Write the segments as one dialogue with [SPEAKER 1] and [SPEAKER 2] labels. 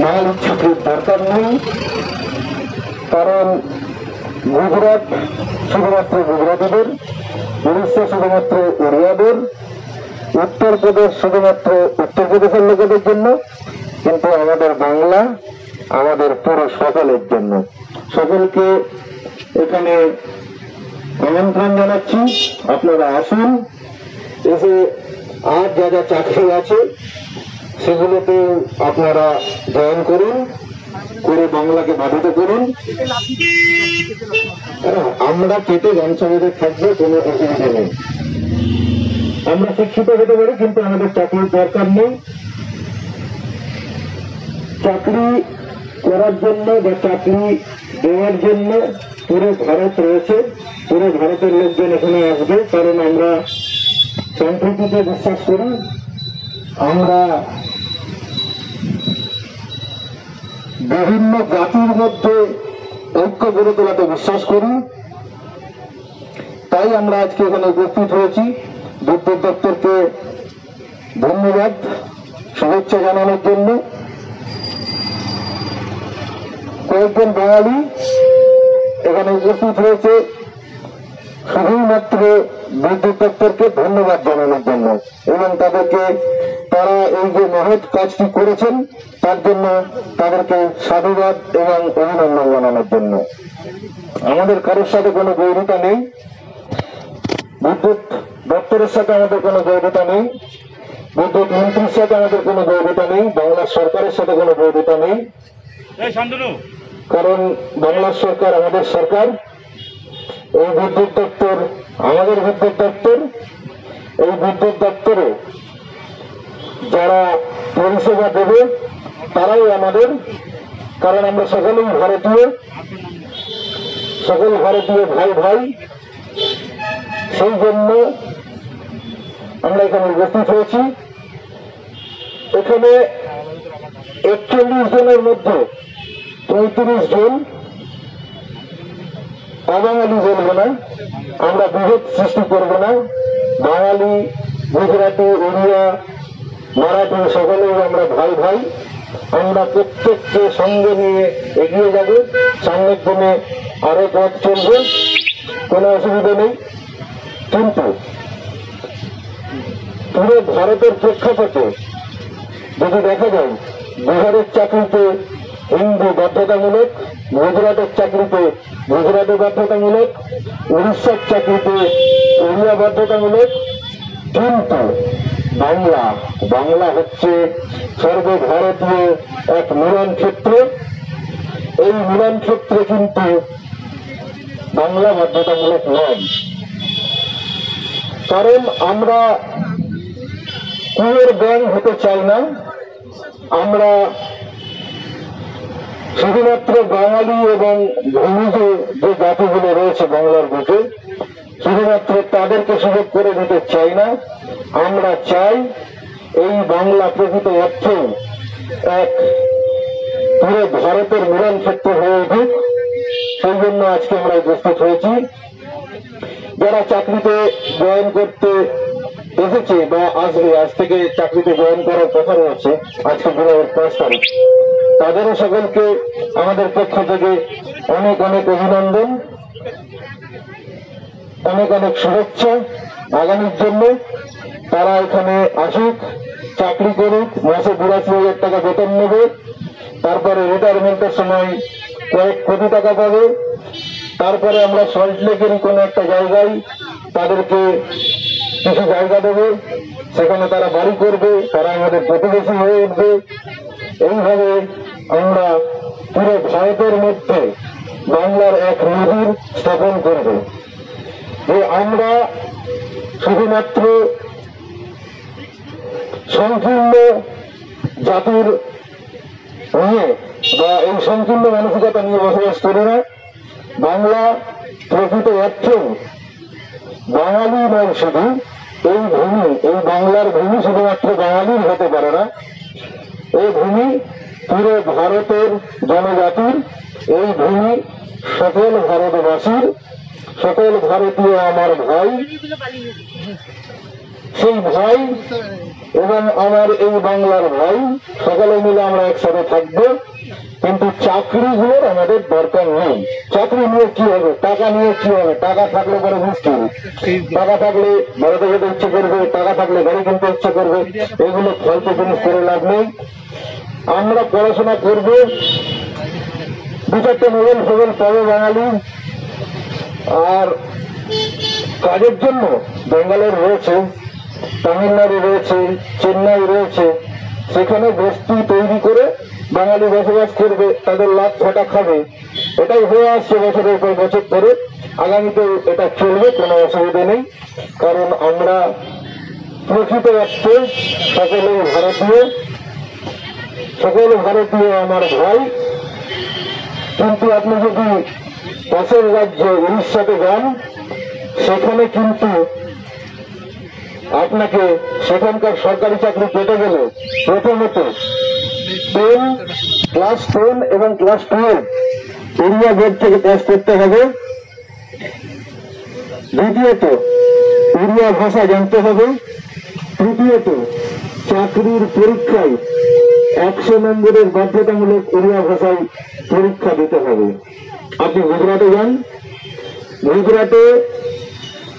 [SPEAKER 1] বাঙালির চাকরির দরকার নেই। কারণ গুজরাট শুধুমাত্র গুজরাটিদের, উড়িষ্যা শুধুমাত্র ওড়িয়াদের, উত্তরপ্রদেশ শুধুমাত্র উত্তরপ্রদেশের লোকেদের জন্য, কিন্তু আমাদের বাংলা, আমাদের পুরো সকলের জন্য। সকলকে এখানে আমন্ত্রণ জানাচ্ছি। আপনারা আসুন, এসে আর যা যা চাকরি আছে সেগুলোতে আপনারা জয়েন করুন করে বাংলাকে বাধিত করুন। হ্যাঁ, আমরা কেটে বেঁধে থাকবে কোনো অসুবিধা নেই। আমরা শিক্ষিত হতে পারি কিন্তু আমাদের চাকরির দরকার নেই। চাকরি করার জন্য বা চাকরি দেওয়ার জন্য পুরো ভারত রয়েছে পুরো ভারতের লোকজন এখানে আসবে কারণ আমরা সম্প্রীতিতে বিশ্বাস করি। আমরা বিভিন্ন জাতির মধ্যে ঐক্য গড়ে তোলাতে বিশ্বাস করি। তাই আমরা আজকে এখানে উপস্থিত হয়েছি। বিদ্যুৎ দপ্তরকে ধন্যবাদ, শুভেচ্ছা জানানোর জন্য। কয়েকজন বাঙালি এখানে উপস্থিত হয়েছে। শুধুমাত্র বিদ্যুৎ দপ্তরকে ধন্যবাদ জানানোর জন্য এবং তাদেরকে তারা এই যে মহৎ কাজটি করেছেন তার জন্য তাদেরকে সাধুবাদ এবং অভিনন্দন জানানোর জন্য। আমাদের কারোর সাথে কোনো বৈরিতা নেই। বিদ্যুৎ দপ্তরের সাথে আমাদের কোনো বৈধতা নেই। বিদ্যুৎ মন্ত্রীর সাথে আমাদের কোনো বৈধতা নেই। বাংলা সরকারের সাথে কোনো বৈধতা নেই। কারণ বাংলা সরকার আমাদের সরকার। এই বিদ্যুৎ দপ্তর আমাদের বিদ্যুৎ দপ্তর। এই বিদ্যুৎ দপ্তরে যারা পরিষেবা দেবে, তারাই আমাদের, কারণ আমরা সকলেই ভারতীয়। সকল ভারতীয় ভাই ভাই, সেই জন্য আমরা এখানে উপস্থিত হয়েছি। এখানে একচল্লিশ জনের মধ্যে পঁয়ত্রিশ জন অবাঙালি বলব না, আমরা বিভেদ সৃষ্টি করব না। বাঙালি, গুজরাটি উড়িয়া মারাঠি সকলেই আমরা ভাই ভাই। আমরা প্রত্যেককে সঙ্গে নিয়ে এগিয়ে যাব। সামনের দিনে আরও পথ চলবে। কোনো অসুবিধা নেই। কিন্তু পুরো ভারতের প্রেক্ষাপটে যদি দেখা যায়, বিহারের চাকরিতে হিন্দু বাধ্যতামূলক, গুজরাটের চাকরিতে গুজরাটি বাধ্যতামূলক, উড়িষ্যার চাকরিতে উড়িয়া বাধ্যতামূলক, কিন্তু বাংলা। বাংলা হচ্ছে সর্বভারতীয় এক মিলন ক্ষেত্র। এই মিলন ক্ষেত্রে কিন্তু বাংলা বাধ্যতামূলক নয়। কারণ আমরা কুয়ের ব্যাং হতে চাই না। আমরা শুধুমাত্র বাঙালি এবং ভূমিজ যে জাতিগুলো রয়েছে বাংলার বুকে শুধুমাত্র তাদেরকে সুযোগ করে দিতে চাই না। আমরা চাই এই বাংলা প্রকৃত অর্থ এক পুরো ভারতের মিলন ক্ষেত্র হয়ে উঠুক। সেই জন্য আজকে আমরা উপস্থিত হয়েছি। যারা চাকরিতে জয়েন করতে এসেছে বা আসবে, আজ থেকে চাকরিতে জয়েন করার কথা রয়েছে, আজকে জুলাইয়ের পাঁচ তারিখ। তাদেরও সকলকে আমাদের পক্ষ থেকে অনেক অনেক অভিনন্দন। অনেক অনেক শুভেচ্ছা। আগামীর জন্য তারা এখানে আসুক, চাকরি করুক, মাসে বিরাশি হাজার টাকা বেতন নেবে। তারপরে রিটায়ারমেন্টের সময় কয়েক কোটি টাকা পাবে। তারপরে আমরা সল্ট লেকের কোনো একটা জায়গায় তাদেরকে কিছু জায়গা দেবে। সেখানে তারা বাড়ি করবে, তারা আমাদের প্রতিবেশী হয়ে উঠবে। এইভাবে আমরা পুরো ভারতের মধ্যে বাংলার এক নদীর স্থাপন করব। যে আমরা শুধুমাত্র সংকীর্ণ জাতির নিয়ে বা এই সংকীর্ণ মানসিকতা নিয়ে বসবাস করি না। বাংলা প্রকৃত অর্থ বাঙালি নয় শুধু, এই ভূমি, এই বাংলার ভূমি শুধুমাত্র বাঙালির হতে পারে না। এই ভূমি পুরো ভারতের জনজাতির, এই ভূমি সকল ভারতবাসীর সকল ভারতীয় আমার ভাই, সেই ভাই এবং আমার এই বাংলার ভাই, সকলে মিলে আমরা একসাথে থাকব। কিন্তু চাকরিগুলোর আমাদের দরকার নেই। চাকরি নিয়ে কি হবে? টাকা নিয়ে কি হবে? টাকা থাকলে পরে মুশকিল। টাকা থাকলে ভারতে যেতে ইচ্ছে করবে, টাকা থাকলে গাড়ি কিনতে ইচ্ছে করবে, এগুলো ফালতু জিনিস করে লাভ নেই। আমরা পড়াশোনা করব। দু চারটে মোবাইল ফোবাইল পাবে বাঙালি। আর কাজের জন্য বেঙ্গালোর রয়েছে, তামিলনাড়ু রয়েছে, চেন্নাই রয়েছে। সেখানে বস্তি তৈরি করে বাঙালি বসবাস করবে, তাদের লাভ ছটা খাবে। এটাই হয়ে আসছে বছরের পর বছর ধরে। আগামীতে এটা চলবে, কোনো অসুবিধা নেই। কারণ আমরা প্রকৃত অর্থে সকলে ভারতীয়। সকল ভারতীয় আমার ভাই। কিন্তু আপনি যদি পাশের রাজ্য উড়িষ্যাতে যান, সেখানে কিন্তু আপনাকে সেখানকার সরকারি চাকরি পেতে গেলে প্রথমত টেন ক্লাস টেন এবং ক্লাস টুয়েলভ এরিয়া বোর্ড থেকে পাস করতে হবে। দ্বিতীয়ত উড়িয়া ভাষা জানতে হবে। তৃতীয়ত চাকরির পরীক্ষায় একশো নম্বরের বাধ্যতামূলক উড়িয়া ভাষায় পরীক্ষা দিতে হবে। আপনি গুজরাটে যান গুজরাটে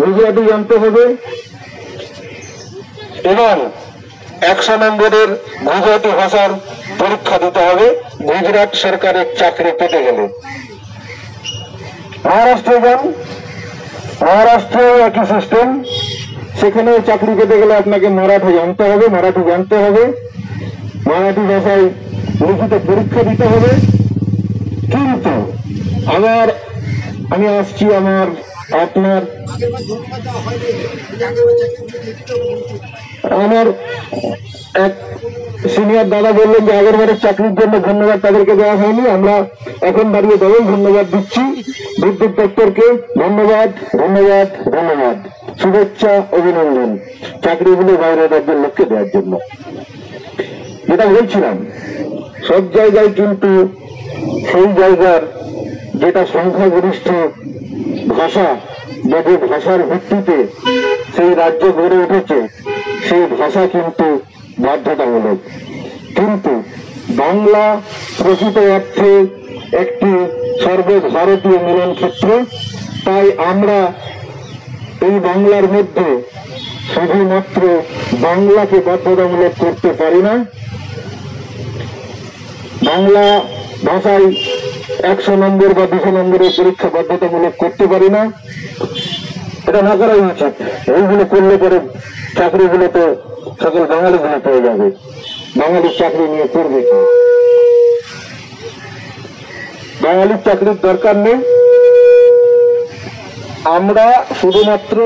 [SPEAKER 1] গুজরাটি জানতে হবে। এবং একশো নম্বরের গুজরাটি ভাষার পরীক্ষা দিতে হবে গুজরাট সরকারের চাকরি পেতে গেলে। মহারাষ্ট্রে যান মহারাষ্ট্রেও একই সিস্টেম সেখানেও চাকরি পেতে গেলে আপনাকে মারাঠি জানতে হবে মারাঠি জানতে হবে। মারাঠি ভাষায় লিখিত পরীক্ষা দিতে হবে। কিন্তু আমার আমি আসছি আমার আপনার আমার এক সিনিয়র দাদা বললেন যে আগের বারের চাকরির জন্য ধন্যবাদ তাদেরকে দেওয়া হয়নি। আমরা এখন দাঁড়িয়ে দেবো ধন্যবাদ দিচ্ছি। বিদ্যুৎ দপ্তরকে ধন্যবাদ ধন্যবাদ ধন্যবাদ। শুভেচ্ছা, অভিনন্দন। চাকরিগুলো বাইরে রাজ্যের লোককে দেওয়ার জন্য। যেটা বলছিলাম, সব জায়গায় কিন্তু সেই জায়গার যেটা সংখ্যাগরিষ্ঠ ভাষা বা যে ভাষার ভিত্তিতে সেই রাজ্য গড়ে উঠেছে, সেই ভাষা কিন্তু বাধ্যতামূলক। কিন্তু বাংলা প্রকৃত অর্থে একটি সর্বভারতীয় মিলন ক্ষেত্র, তাই আমরা এই বাংলার মধ্যে শুধুমাত্র বাংলাকে বাধ্যতামূলক করতে পারি না। বাংলা ভাষায় একশো নম্বর বা দুশো নম্বরের পরীক্ষা বাধ্যতামূলক করতে পারি না। এটা না করাই উচিত এইগুলো করলে পরে চাকরিগুলো তো সকল বাঙালিগুলো পেয়ে যাবে। বাঙালির চাকরি নিয়ে করবে কি? বাঙালির চাকরির দরকার নেই। আমরা শুধুমাত্র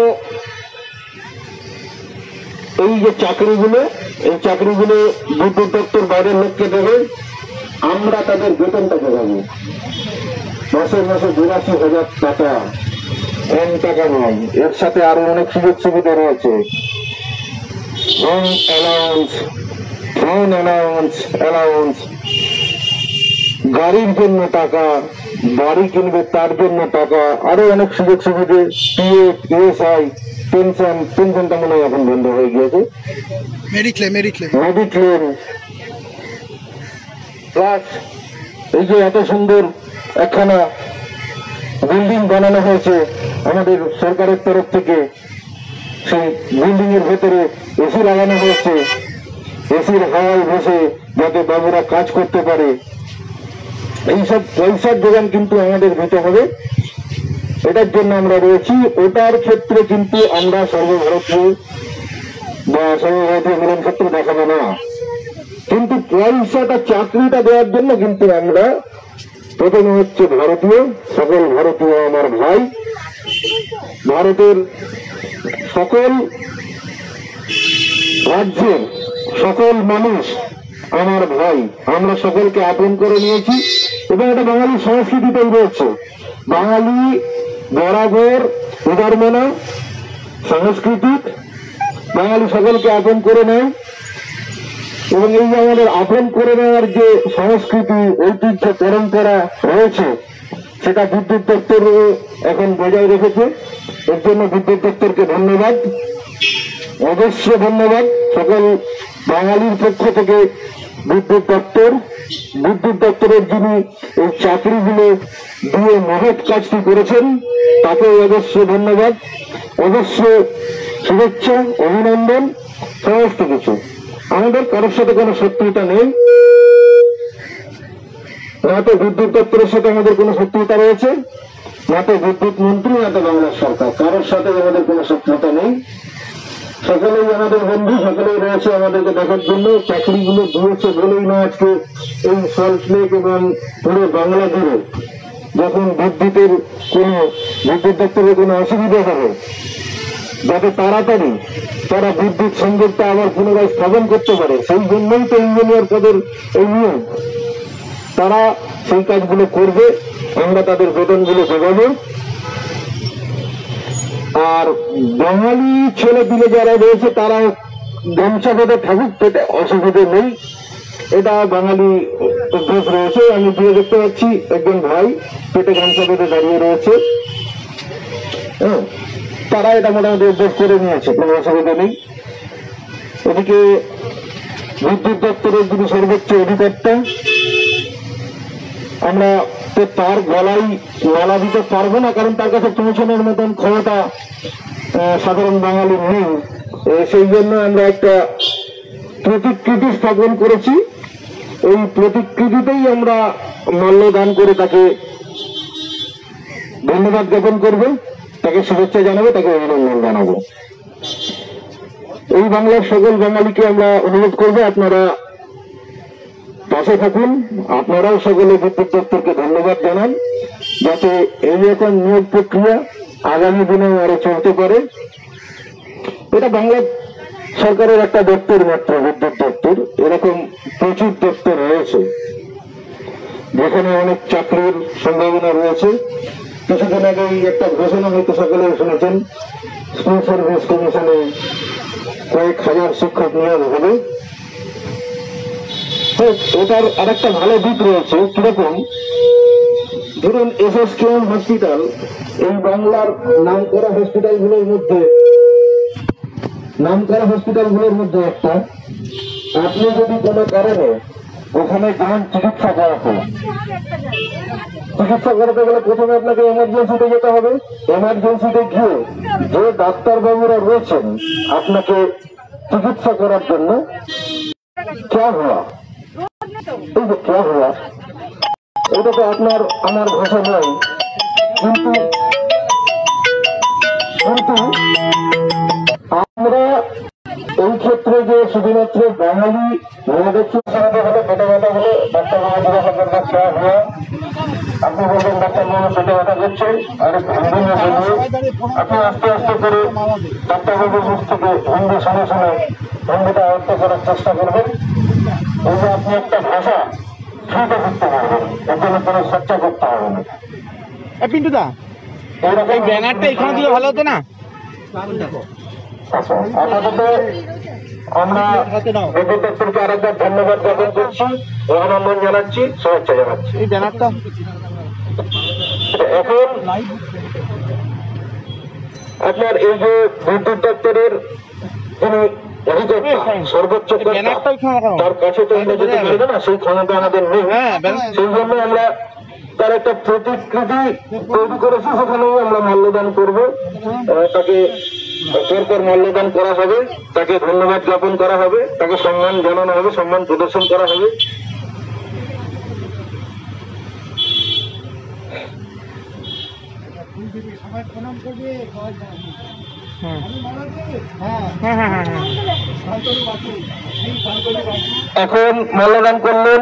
[SPEAKER 1] এই যে চাকরিগুলো, এই চাকরিগুলো বিদ্যুৎ দপ্তর বাইরের লোককে দেবে। আমরা তাদের বেতনটা দেখাবো মাসে মাসে বিরাশি হাজার টাকা কম টাকা নয় এর সাথে আরও অনেক সুযোগ সুবিধা রয়েছে। Home allowance phone allowance allowance গাড়ির জন্য টাকা বাড়ি কিনবে তার জন্য টাকা আরও অনেক সুযোগ সুবিধে পিএফ ইএসআই পেনশন পেনশনটা মনে হয় এখন বন্ধ হয়ে গিয়েছে।
[SPEAKER 2] মেডিক্লেম মেডিক্লেম
[SPEAKER 1] মেডিক্লেম প্লাস এই যে এত সুন্দর একখানা বিল্ডিং বানানো হয়েছে আমাদের সরকারের তরফ থেকে, সেই বিল্ডিং এর ভেতরে এসি লাগানো হয়েছে। এসির হাওয়ায় বসে যাতে বাবুরা কাজ করতে পারে। এইসব পয়সার যোগান কিন্তু আমাদের দিতে হবে। এটার জন্য আমরা রয়েছি। ওটার ক্ষেত্রে কিন্তু আমরা সর্বভারতীয় বা সর্বভারতীয় মিলন ক্ষেত্রে দেখাবো না। কিন্তু পয়সাটা, চাকরিটা দেওয়ার জন্য কিন্তু আমরা প্রথমে হচ্ছে ভারতীয়, সকল ভারতীয় আমার ভাই, ভারতের সকল রাজ্যের সকল মানুষ আমার ভাই। আমরা সকলকে আপন করে নিয়েছি এবং এটা বাঙালি সংস্কৃতি তৈরি হচ্ছে। বাঙালি বরাবর উদারমনা, সাংস্কৃতিক, বাঙালি সকলকে আপন করে নেয়। এবং এই যে আমাদের আপন করে নেওয়ার যে সংস্কৃতি, ঐতিহ্য, পরম্পরা রয়েছে, সেটা বিদ্যুৎ দপ্তর এখন বজায় রেখেছে। এর জন্য বিদ্যুৎ দপ্তরকে ধন্যবাদ। অবশ্য ধন্যবাদ সকল বাঙালির পক্ষ থেকে বিদ্যুৎ দপ্তর। বিদ্যুৎ দপ্তরের যিনি এই চাকরিগুলো দিয়ে মহৎ কাজটি করেছেন তাকে অবশ্য ধন্যবাদ। অবশ্য শুভেচ্ছা, অভিনন্দন, সমস্ত কিছু। আমাদের কারোর সাথে কোনো শত্রুতা নেই। না তো বিদ্যুৎ দপ্তরের সাথে আমাদের কোনো শত্রুতা রয়েছে। না তো বিদ্যুৎ মন্ত্রী না তো বাংলার সরকার। কারোর সাথে আমাদের কোনো শত্রুতা নেই। সকলেই আমাদের বন্ধু, সকলেই রয়েছে আমাদেরকে দেখার জন্য। চাকরিগুলো দিয়েছে বলেই না আজকে এই সল্ট লেক এবং পুরো বাংলা জুড়ে যখন বিদ্যুতের কোনো বিদ্যুৎ দপ্তরের কোনো অসুবিধা হবে যাতে তাড়াতাড়ি তারা বিদ্যুৎ সংযোগটা আবার পুনরায় স্থাপন করতে পারে। সেই জন্যই তো ইঞ্জিনিয়ার পদের এই নিয়োগ তারা সেই কাজগুলো করবে আমরা তাদের বেতনগুলো যোগাবো আর বাঙালি ছেলে পিলে যারা রয়েছে তারা গামছা পেটে থাকুক পেটে অসুবিধে নেই। এটা বাঙালি অভ্যাস রয়েছে। আমি দিয়ে দেখতে পাচ্ছি একজন ভাই পেটে গামছা পেটে দাঁড়িয়ে রয়েছে। হ্যাঁ, তারা এটা মোটামুটি অভ্যাস করে নিয়েছে, কোনো অসুবিধা নেই। এদিকে বিদ্যুৎ দপ্তরের যিনি সর্বোচ্চ অধিকর্তা, আমরা তো তার গলায় মালা দিতে পারব না, কারণ তার কাছে পৌঁছানোর মতন ক্ষমতা সাধারণ বাঙালির নেই। সেই জন্য আমরা একটা প্রতিকৃতি স্থাপন করেছি। এই প্রতিকৃতিতেই আমরা মাল্যদান করে তাকে ধন্যবাদ জ্ঞাপন করব। তাকে শুভেচ্ছা জানাব, তাকে অভিনন্দন জানাব। এই বাংলার সকল বাঙালিকে আমরা অনুরোধ করব, আপনারা পাশে থাকুন। আপনারাও সকলে বিদ্যুৎ দপ্তরকে ধন্যবাদ জানান, যাতে এই রকম নিয়োগ প্রক্রিয়া আগামী দিনে আরও চলতে পারে। এটা বাংলা সরকারের একটা দপ্তর মাত্র, বিদ্যুৎ দপ্তর। এরকম প্রচুর দপ্তর রয়েছে, যেখানে অনেক চাকরির সম্ভাবনা রয়েছে। কিছুদিন আগে একটা ঘোষণা হয়তো সকলে শুনেছেন। স্কুল সার্ভিস কমিশনে কয়েক হাজার শিক্ষক নিয়োগ হবে। এটার আরেকটা ভালো দিক রয়েছে, কীরকম? ধরুন এস এসএসকেএম হসপিটাল, এই বাংলার নাম করা হসপিটালগুলোর মধ্যে নাম করা হসপিটালগুলোর মধ্যে একটা। আপনি যদি কোনো কারণে ওখানে গেলেন চিকিৎসা করাতে চিকিৎসা করাতে গেলে প্রথমে আপনাকে এমার্জেন্সিতে যেতে হবে। এমার্জেন্সিতে গিয়ে যে ডাক্তারবাবুরা রয়েছেন, আপনাকে চিকিৎসা করার জন্য ক্যা হওয়া? এই যে ক্যা হওয়া? এটা তো আপনার, আমার ভাষা নয়। কিন্তু কিন্তু আমরা এই ক্ষেত্রে যে শুধুমাত্র বাঙালি মেয়েদের আপনি বলবেন ডাক্তার বাবু পেটে ব্যথা করছে আর আপনি আস্তে আস্তে করে ডাক্তার বাবুর মুখ থেকে হিন্দি শুনে শুনে হিন্দিটা আয়ত্ত করার চেষ্টা করবেন এই যে আপনি একটা ভাষা ফ্রিতে করতে পারবেন এর জন্য কোনো খরচা করতে হবে না
[SPEAKER 3] পিন্টুদা এই ব্যানারটা এখানে দিলে ভালো হতো না
[SPEAKER 1] আচ্ছা, আপাতত আমরা দপ্তরকে আরেকবার ধন্যবাদ জ্ঞাপন করছি। অভিনন্দন জানাচ্ছি শুভেচ্ছা জানাচ্ছি।
[SPEAKER 3] এই ব্যানারটা
[SPEAKER 1] এখন আপনার এই যে বিদ্যুৎ দপ্তরের সর্বোচ্চ। তার কাছে তো আমরা যেতে না সেই ক্ষমতা আমাদের নেই।
[SPEAKER 3] হ্যাঁ,
[SPEAKER 1] সেই জন্য আমরা তার একটা প্রতিকৃতি তৈরি করেছি সেখানেই আমরা মাল্যদান করব। তাকে পরপর মাল্যদান করা হবে, তাকে ধন্যবাদ জ্ঞাপন করা হবে, তাকে সম্মান জানানো হবে, সম্মান প্রদর্শন করা হবে। এখন মাল্যদান করলেন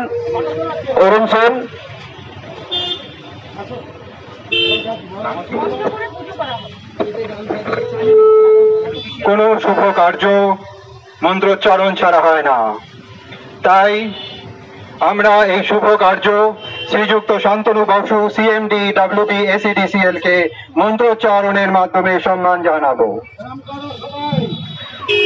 [SPEAKER 1] অরুণ সেন।
[SPEAKER 4] কোনো শুভ কার্য মন্ত্রোচ্চারণ ছাড়া হয় না। তাই আমরা এই শুভ কার্য Shriyukta Shantanu Basu CMD WB ACDCL কে মন্ত্রোচ্চারণের মাধ্যমে সম্মান জানাব।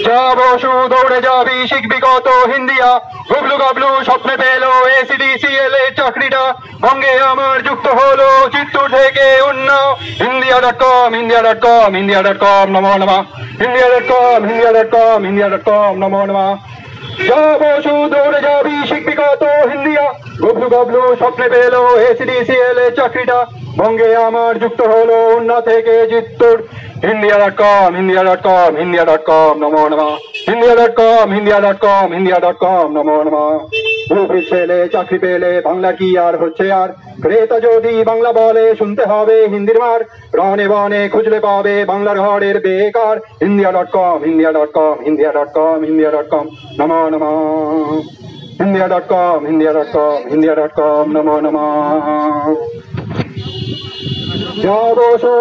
[SPEAKER 4] যা বসু দৌড়ে যাবি, শিখবি কত হিন্দিয়া। গুবলু গাবলু স্বপ্নে পেল এসিডিসিএল এর চাকরিটা। বঙ্গে আমার যুক্ত হলো চিত্তুর থেকে অন্য। India dot com, India dot com, India dot com, নমো নমঃ। India dot com, India dot com, India dot com, নমো নমঃ। যা বসু দৌড়ে যাবি, শিখবি কত হিন্দিয়া। গবলু গবলু স্বপ্নে পেল এসিডিসিএল এর চাকরিটা। বঙ্গে আমার যুক্ত হলো উন্না থেকে Chittoor India dot com India dot com India dot com নমো নমঃ India dot com India dot com India dot com নমো নমঃ উর্ফি ছেলে চাকরি পেলে বাংলা কি আর হচ্ছে আর ক্রেতা যদি বাংলা বলে শুনতে হবে হিন্দির মার রনে বনে খুঁজলে পাবে বাংলার ঘরের বেকার India dot com India dot com India dot com India dot com নমো নমঃ India dot com India dot com India dot com নমো নমঃ যাব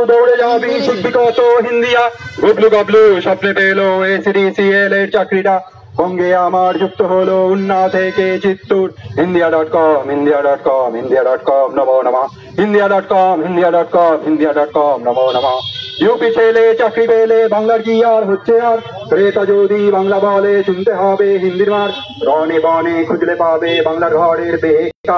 [SPEAKER 4] দৌড়ে যাবি, শিখবি কত হিন্দিয়া। গুবলু গাবলু স্বপ্নে পেল এসিডিসিএল এর চাকরিটা। সঙ্গে আমার যুক্ত হলো উন্না থেকে Chittoor. India dot com India dot com India dot com নমো নমঃ। India dot com India dot com India dot com নমো নমঃ। ইউপি ছেলে, চাকরি পেলে বাংলার কি আর হচ্ছে আর? ক্রেতা যদি বাংলা বলে, শুনতে হবে হিন্দির মার। রনে বনে খুঁজলে পাবে বাংলার ঘরের বেকার।